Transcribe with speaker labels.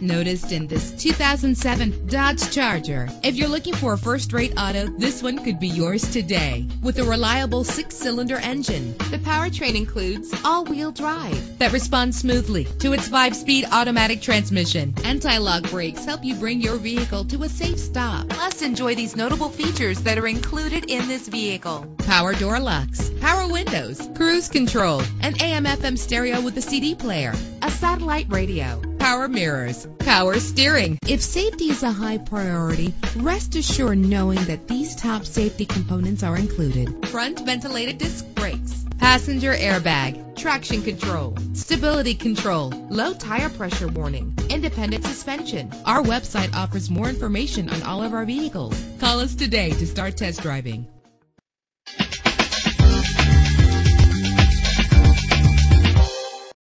Speaker 1: noticed in this 2007 Dodge Charger. If you're looking for a first-rate auto, this one could be yours today. With a reliable six-cylinder engine, the powertrain includes all-wheel drive that responds smoothly to its five-speed automatic transmission. Anti-lock brakes help you bring your vehicle to a safe stop. Plus, enjoy these notable features that are included in this vehicle. Power door locks, power windows, cruise control, an AM/FM stereo with a CD player, a satellite radio, power mirrors, power steering. If safety is a high priority, rest assured knowing that these top safety components are included. Front ventilated disc brakes, passenger airbag, traction control, stability control, low tire pressure warning, independent suspension. Our website offers more information on all of our vehicles. Call us today to start test driving.